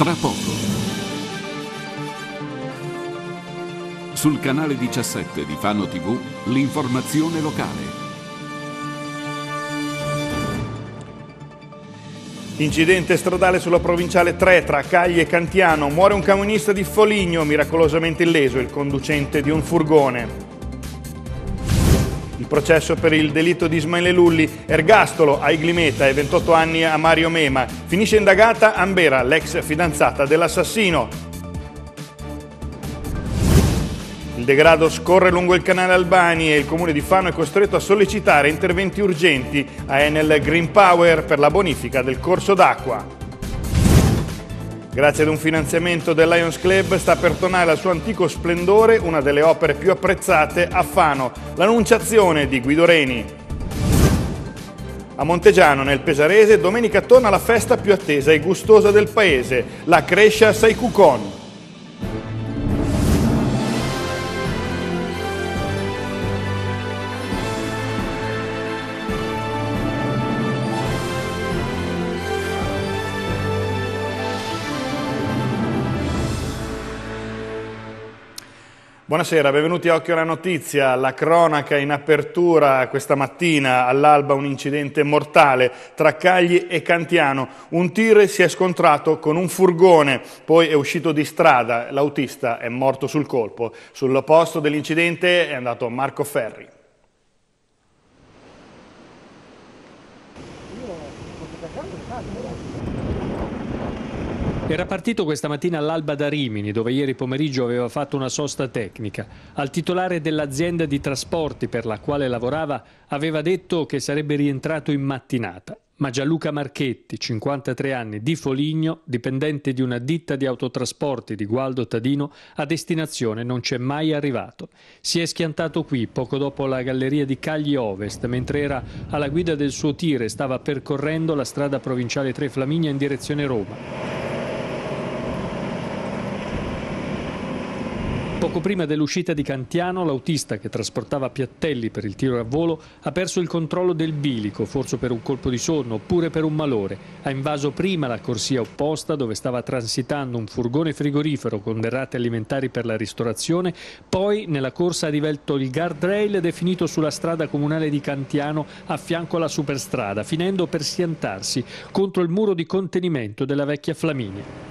Tra poco. Sul canale 17 di Fano TV, l'informazione locale. Incidente stradale sulla provinciale 3 tra Cagli e Cantiano. Muore un camionista di Foligno, miracolosamente illeso, il conducente di un furgone. Processo per il delitto di Ismaele Lulli, ergastolo a Iglimeta e 28 anni a Mario Mema. Finisce indagata Ambera, l'ex fidanzata dell'assassino. Il degrado scorre lungo il canale Albani e il comune di Fano è costretto a sollecitare interventi urgenti a Enel Green Power per la bonifica del corso d'acqua. Grazie ad un finanziamento del Lions Club sta per tornare al suo antico splendore una delle opere più apprezzate a Fano, l'Annunciazione di Guido Reni. A Montegiano, nel Pesarese, domenica torna la festa più attesa e gustosa del paese, la Crescia Saikucon. Buonasera, benvenuti a Occhio alla Notizia. La cronaca in apertura questa mattina all'alba un incidente mortale tra Cagli e Cantiano. Un tir si è scontrato con un furgone, poi è uscito di strada. L'autista è morto sul colpo. Sul posto dell'incidente è andato Marco Ferri. Era partito questa mattina all'alba da Rimini, dove ieri pomeriggio aveva fatto una sosta tecnica. Al titolare dell'azienda di trasporti per la quale lavorava aveva detto che sarebbe rientrato in mattinata. Ma Gianluca Marchetti, 53 anni, di Foligno, dipendente di una ditta di autotrasporti di Gualdo Tadino, a destinazione non c'è mai arrivato. Si è schiantato qui poco dopo la galleria di Cagli Ovest, mentre era alla guida del suo tir e stava percorrendo la strada provinciale 3 Flaminia in direzione Roma. Poco prima dell'uscita di Cantiano, l'autista che trasportava Piattelli per il tiro a volo ha perso il controllo del bilico, forse per un colpo di sonno oppure per un malore. Ha invaso prima la corsia opposta dove stava transitando un furgone frigorifero con derrate alimentari per la ristorazione, poi nella corsa ha divelto il guardrail ed è finito sulla strada comunale di Cantiano a fianco alla superstrada, finendo per schiantarsi contro il muro di contenimento della vecchia Flaminia.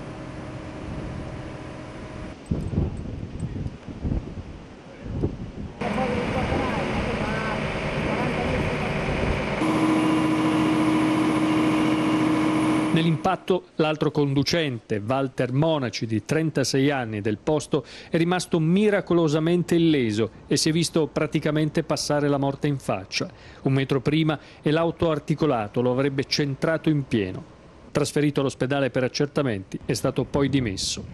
Nell'impatto l'altro conducente, Walter Monaci, di 36 anni del posto, è rimasto miracolosamente illeso e si è visto praticamente passare la morte in faccia. Un metro prima e l'auto articolato lo avrebbe centrato in pieno. Trasferito all'ospedale per accertamenti, è stato poi dimesso.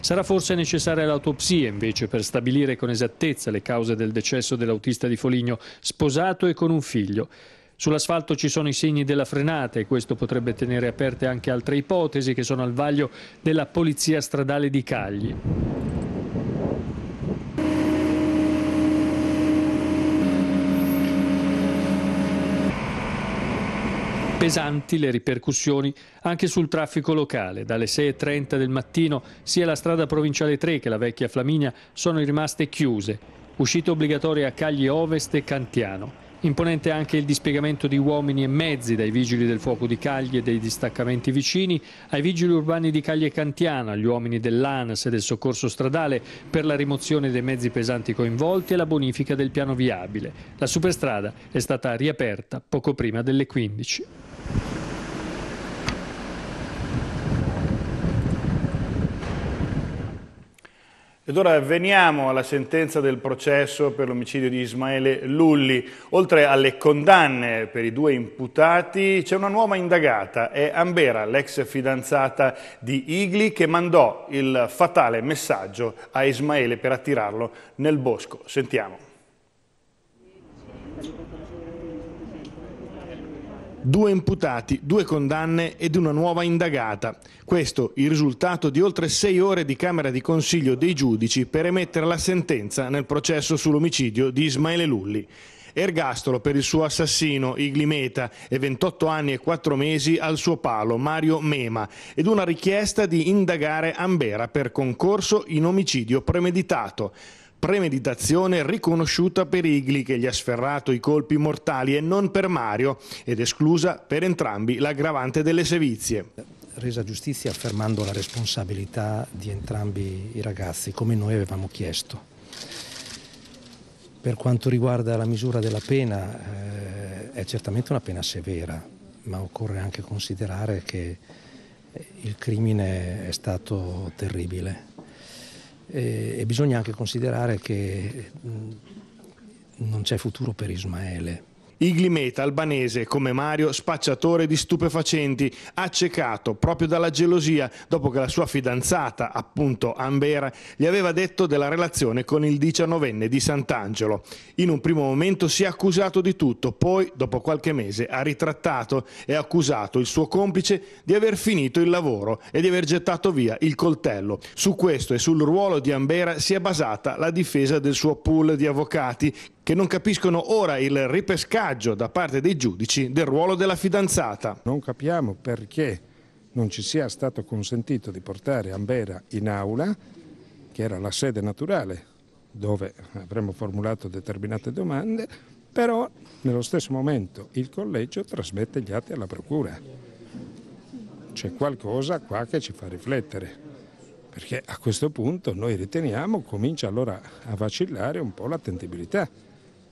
Sarà forse necessaria l'autopsia invece per stabilire con esattezza le cause del decesso dell'autista di Foligno, sposato e con un figlio. Sull'asfalto ci sono i segni della frenata e questo potrebbe tenere aperte anche altre ipotesi che sono al vaglio della Polizia Stradale di Cagli. Pesanti le ripercussioni anche sul traffico locale. Dalle 6.30 del mattino sia la strada provinciale 3 che la vecchia Flaminia sono rimaste chiuse. Uscite obbligatorie a Cagli Ovest e Cantiano. Imponente anche il dispiegamento di uomini e mezzi dai vigili del fuoco di Cagli e dei distaccamenti vicini ai vigili urbani di Cagli e Cantiana, agli uomini dell'ANS e del soccorso stradale per la rimozione dei mezzi pesanti coinvolti e la bonifica del piano viabile. La superstrada è stata riaperta poco prima delle 15. Ed ora veniamo alla sentenza del processo per l'omicidio di Ismaele Lulli. Oltre alle condanne per i due imputati c'è una nuova indagata, è Ambera, l'ex fidanzata di Igli, che mandò il fatale messaggio a Ismaele per attirarlo nel bosco. Sentiamo. Due imputati, due condanne ed una nuova indagata. Questo il risultato di oltre sei ore di Camera di Consiglio dei giudici per emettere la sentenza nel processo sull'omicidio di Ismaele Lulli. Ergastolo per il suo assassino Iglimeta e 28 anni e 4 mesi al suo palo Mario Mema ed una richiesta di indagare Ambera per concorso in omicidio premeditato premeditazione riconosciuta per Igli che gli ha sferrato i colpi mortali e non per Mario ed esclusa per entrambi l'aggravante delle sevizie. Resa giustizia affermando la responsabilità di entrambi i ragazzi come noi avevamo chiesto. Per quanto riguarda la misura della pena eh, è certamente una pena severa, ma occorre anche considerare che il crimine è stato terribile e, bisogna anche considerare che mh, non c'è futuro per Ismaele Iglimeta, albanese, come Mario, spacciatore di stupefacenti, accecato proprio dalla gelosia dopo che la sua fidanzata, appunto Ambera, gli aveva detto della relazione con il diciannovenne di Sant'Angelo. In un primo momento si è accusato di tutto, poi, dopo qualche mese, ha ritrattato e accusato il suo complice di aver finito il lavoro e di aver gettato via il coltello. Su questo e sul ruolo di Ambera si è basata la difesa del suo pool di avvocati che non capiscono ora il ripescaggio da parte dei giudici del ruolo della fidanzata. Non capiamo perché non ci sia stato consentito di portare Ambera in aula, che era la sede naturale dove avremmo formulato determinate domande, però nello stesso momento il collegio trasmette gli atti alla procura. C'è qualcosa qua che ci fa riflettere, perché a questo punto noi riteniamo comincia allora a vacillare un po' l'attendibilità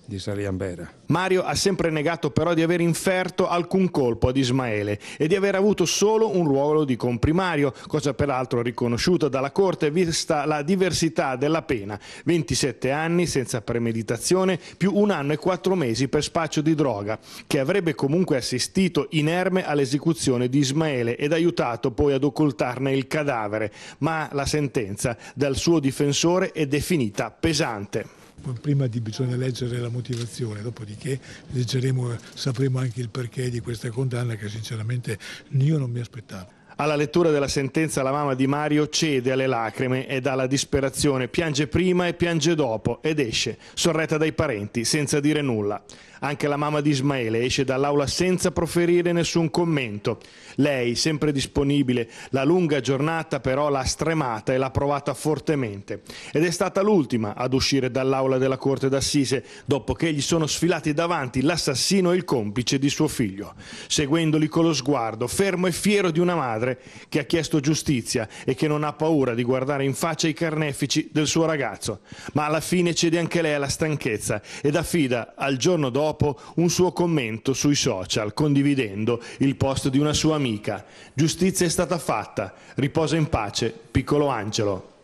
di Sariambera. Mario ha sempre negato però di aver inferto alcun colpo ad Ismaele e di aver avuto solo un ruolo di comprimario, cosa peraltro riconosciuta dalla Corte vista la diversità della pena, 27 anni senza premeditazione più un anno e quattro mesi per spaccio di droga, che avrebbe comunque assistito inerme all'esecuzione di Ismaele ed aiutato poi ad occultarne il cadavere, ma la sentenza dal suo difensore è definita pesante prima bisogna leggere la motivazione, dopodiché leggeremo, sapremo anche il perché di questa condanna che sinceramente io non mi aspettavo. Alla lettura della sentenza la mamma di Mario cede alle lacrime e dalla disperazione, piange prima e piange dopo ed esce, sorretta dai parenti, senza dire nulla. Anche la mamma di Ismaele esce dall'aula senza proferire nessun commento. Lei, sempre disponibile, la lunga giornata però l'ha stremata e l'ha provata fortemente. Ed è stata l'ultima ad uscire dall'aula della Corte d'Assise dopo che gli sono sfilati davanti l'assassino e il complice di suo figlio, seguendoli con lo sguardo, fermo e fiero di una madre che ha chiesto giustizia e che non ha paura di guardare in faccia i carnefici del suo ragazzo. Ma alla fine cede anche lei alla stanchezza ed affida al giorno dopo dopo un suo commento sui social condividendo il post di una sua amica. Giustizia è stata fatta, riposa in pace, piccolo Angelo.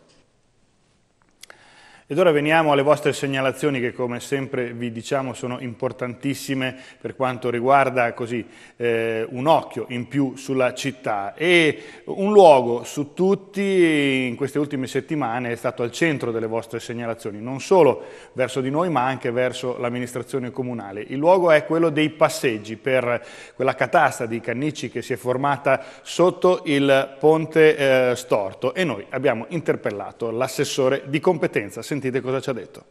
Ed ora veniamo alle vostre segnalazioni che come sempre vi diciamo sono importantissime per quanto riguarda così, eh, un occhio in più sulla città. E un luogo su tutti in queste ultime settimane è stato al centro delle vostre segnalazioni, non solo verso di noi ma anche verso l'amministrazione comunale. Il luogo è quello dei passeggi per quella catasta di Cannicci che si è formata sotto il ponte eh, storto. E noi abbiamo interpellato l'assessore di competenza. Sentite cosa ci ha detto.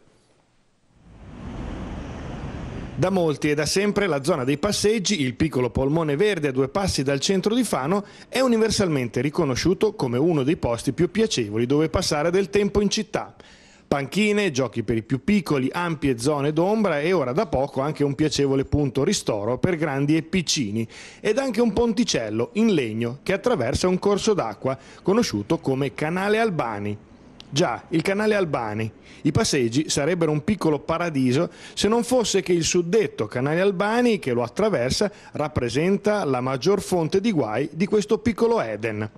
Da molti e da sempre la zona dei passeggi, il piccolo polmone verde a due passi dal centro di Fano, è universalmente riconosciuto come uno dei posti più piacevoli dove passare del tempo in città. Panchine, giochi per i più piccoli, ampie zone d'ombra e ora da poco anche un piacevole punto ristoro per grandi e piccini ed anche un ponticello in legno che attraversa un corso d'acqua conosciuto come Canale Albani. Già, il canale Albani. I passeggi sarebbero un piccolo paradiso se non fosse che il suddetto canale Albani che lo attraversa rappresenta la maggior fonte di guai di questo piccolo Eden.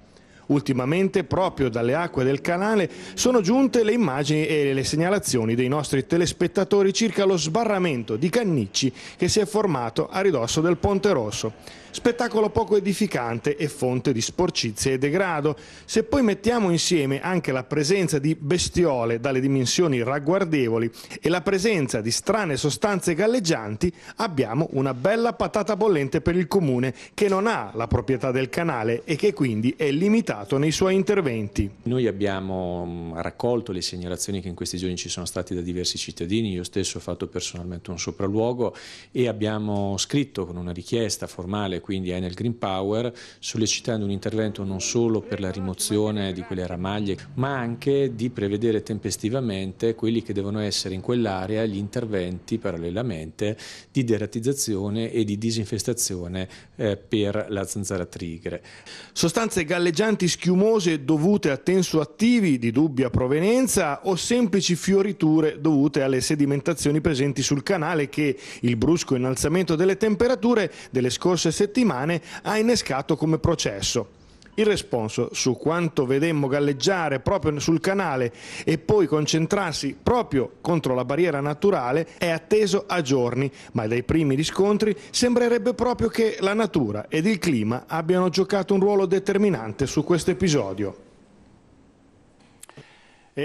Ultimamente, proprio dalle acque del canale, sono giunte le immagini e le segnalazioni dei nostri telespettatori circa lo sbarramento di Cannicci che si è formato a ridosso del Ponte Rosso. Spettacolo poco edificante e fonte di sporcizia e degrado. Se poi mettiamo insieme anche la presenza di bestiole dalle dimensioni ragguardevoli e la presenza di strane sostanze galleggianti, abbiamo una bella patata bollente per il comune che non ha la proprietà del canale e che quindi è limitato nei suoi interventi. Noi abbiamo raccolto le segnalazioni che in questi giorni ci sono state da diversi cittadini, io stesso ho fatto personalmente un sopralluogo e abbiamo scritto con una richiesta formale quindi Enel Green Power sollecitando un intervento non solo per la rimozione di quelle ramaglie ma anche di prevedere tempestivamente quelli che devono essere in quell'area gli interventi parallelamente di deratizzazione e di disinfestazione eh, per la zanzara trigre. Sostanze galleggianti schiumose dovute a tensoattivi di dubbia provenienza o semplici fioriture dovute alle sedimentazioni presenti sul canale che il brusco innalzamento delle temperature delle scorse settimane ha innescato come processo. Il responso su quanto vedemmo galleggiare proprio sul canale e poi concentrarsi proprio contro la barriera naturale è atteso a giorni, ma dai primi riscontri sembrerebbe proprio che la natura ed il clima abbiano giocato un ruolo determinante su questo episodio.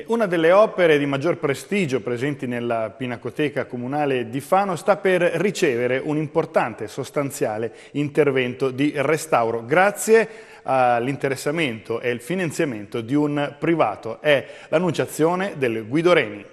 Una delle opere di maggior prestigio presenti nella Pinacoteca Comunale di Fano sta per ricevere un importante sostanziale intervento di restauro grazie all'interessamento e il finanziamento di un privato. È l'annunciazione del Guido Reni.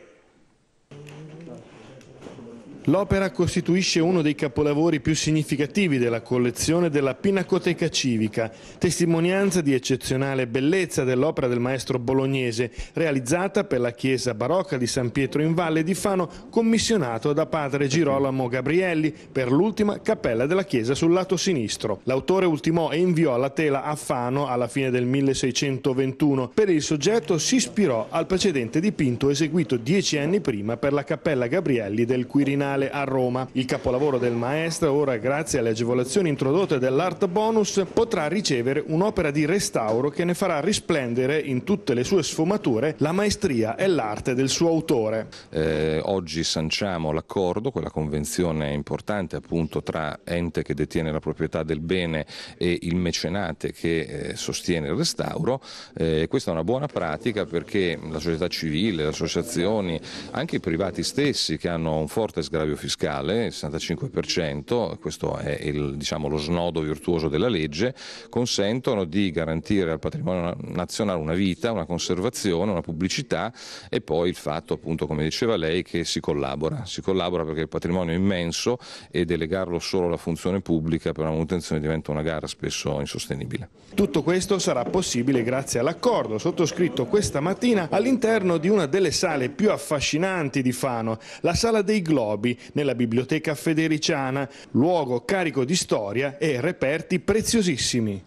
L'opera costituisce uno dei capolavori più significativi della collezione della Pinacoteca Civica, testimonianza di eccezionale bellezza dell'opera del maestro bolognese, realizzata per la chiesa barocca di San Pietro in Valle di Fano, commissionato da padre Girolamo Gabrielli per l'ultima cappella della chiesa sul lato sinistro. L'autore ultimò e inviò la tela a Fano alla fine del 1621. Per il soggetto si ispirò al precedente dipinto eseguito dieci anni prima per la cappella Gabrielli del Quirinale Biennale a Roma. Il capolavoro del maestro ora, grazie alle agevolazioni introdotte dell'Art Bonus, potrà ricevere un'opera di restauro che ne farà risplendere in tutte le sue sfumature la maestria e l'arte del suo autore. Eh, oggi sanciamo l'accordo, quella convenzione importante appunto tra ente che detiene la proprietà del bene e il mecenate che eh, sostiene il restauro. Eh, questa è una buona pratica perché la società civile, le associazioni, anche i privati stessi che hanno un forte sgravio aggravio fiscale, il 65%, questo è il, diciamo, lo snodo virtuoso della legge, consentono di garantire al patrimonio nazionale una vita, una conservazione, una pubblicità e poi il fatto, appunto, come diceva lei, che si collabora. Si collabora perché il patrimonio è immenso e delegarlo solo alla funzione pubblica per una manutenzione diventa una gara spesso insostenibile. Tutto questo sarà possibile grazie all'accordo sottoscritto questa mattina all'interno di una delle sale più affascinanti di Fano, la Sala dei Globi, nella Biblioteca Federiciana, luogo carico di storia e reperti preziosissimi.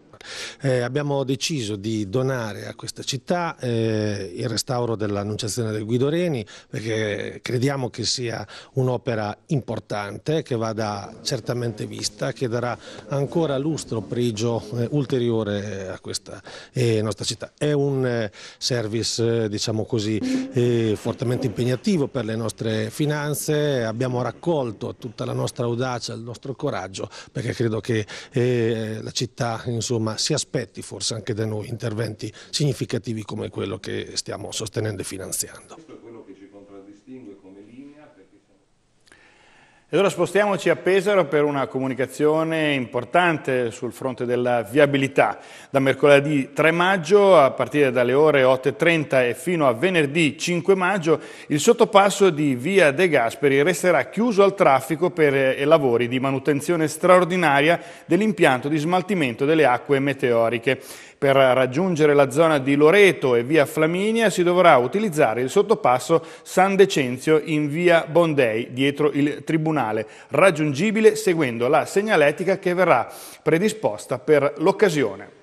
Eh, abbiamo deciso di donare a questa città eh, il restauro dell'Annunciazione del Guido Reni perché crediamo che sia un'opera importante che vada certamente vista, che darà ancora lustro, pregio eh, ulteriore a questa eh, nostra città. È un eh, service diciamo così eh, fortemente impegnativo per le nostre finanze, abbiamo raccolto tutta la nostra audacia, il nostro coraggio perché credo che la città insomma ma si aspetti forse anche da noi interventi significativi come quello che stiamo sostenendo e finanziando. Ed ora spostiamoci a Pesaro per una comunicazione importante sul fronte della viabilità. Da mercoledì 3 maggio, a partire dalle ore 8.30 e fino a venerdì 5 maggio, il sottopasso di via De Gasperi resterà chiuso al traffico per eh, lavori di manutenzione straordinaria dell'impianto di smaltimento delle acque meteoriche. Per raggiungere la zona di Loreto e via Flaminia si dovrà utilizzare il sottopasso San Decenzio in via Bondei, dietro il Tribunale, raggiungibile seguendo la segnaletica che verrà predisposta per l'occasione.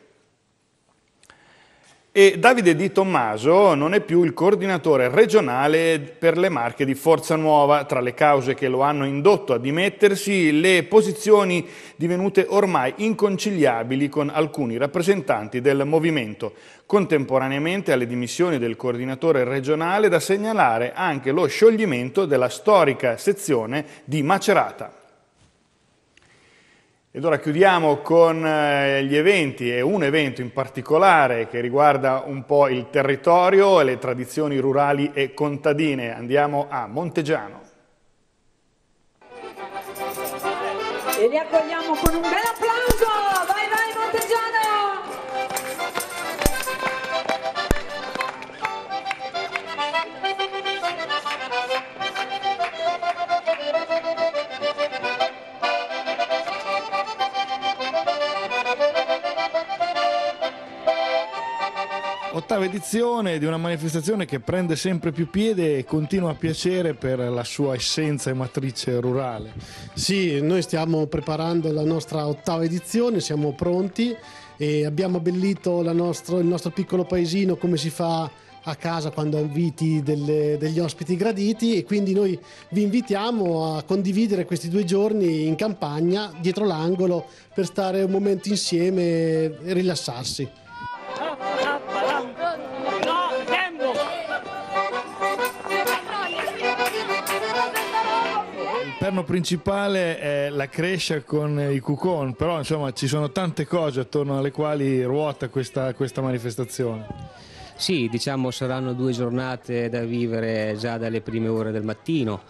E Davide Di Tommaso non è più il coordinatore regionale per le marche di Forza Nuova. Tra le cause che lo hanno indotto a dimettersi, le posizioni divenute ormai inconciliabili con alcuni rappresentanti del movimento. Contemporaneamente alle dimissioni del coordinatore regionale da segnalare anche lo scioglimento della storica sezione di Macerata. Ed ora chiudiamo con eh, gli eventi e un evento in particolare che riguarda un po' il territorio e le tradizioni rurali e contadine. Andiamo a Montegiano. E li accogliamo con un bel applauso! Ottava edizione di una manifestazione che prende sempre più piede e continua a piacere per la sua essenza e matrice rurale. Sì, noi stiamo preparando la nostra ottava edizione, siamo pronti e abbiamo abbellito nostro, il nostro piccolo paesino come si fa a casa quando inviti delle, degli ospiti graditi e quindi noi vi invitiamo a condividere questi due giorni in campagna dietro l'angolo per stare un momento insieme e rilassarsi. Perno principale è la crescia con i cucon, però insomma ci sono tante cose attorno alle quali ruota questa, questa manifestazione. Sì, diciamo saranno due giornate da vivere già dalle prime ore del mattino,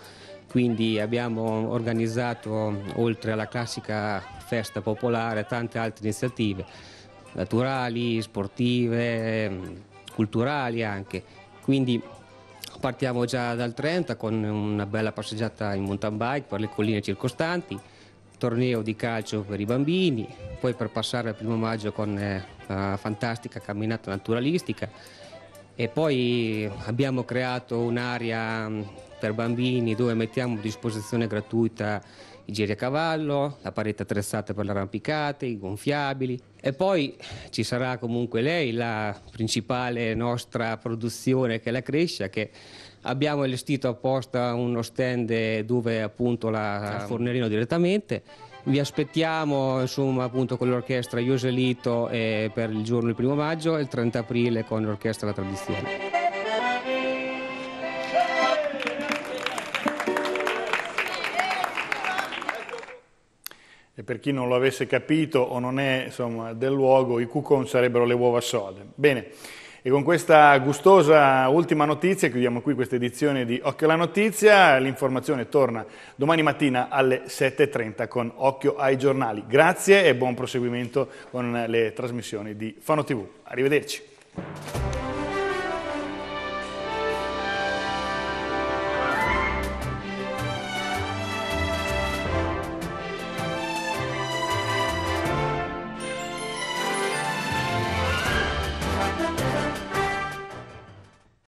quindi abbiamo organizzato oltre alla classica festa popolare tante altre iniziative naturali, sportive, culturali anche. Quindi Partiamo già dal 30 con una bella passeggiata in mountain bike per le colline circostanti, torneo di calcio per i bambini, poi per passare al primo maggio con eh, la fantastica camminata naturalistica e poi abbiamo creato un'area mm, per bambini dove mettiamo a disposizione gratuita i giri a cavallo, la parete attrezzata per le arrampicate, i gonfiabili. E poi ci sarà comunque lei, la principale nostra produzione che è la Crescia che abbiamo allestito apposta uno stand dove appunto la fornerino direttamente. Vi aspettiamo insomma, appunto con l'orchestra Ioselito eh, per il giorno del primo maggio e il 30 aprile con l'orchestra La Tradizione. Per chi non lo avesse capito o non è insomma, del luogo, i cucon sarebbero le uova sode. Bene, e con questa gustosa ultima notizia chiudiamo qui questa edizione di Occhio alla Notizia. L'informazione torna domani mattina alle 7.30 con Occhio ai giornali. Grazie e buon proseguimento con le trasmissioni di Fano TV. Arrivederci.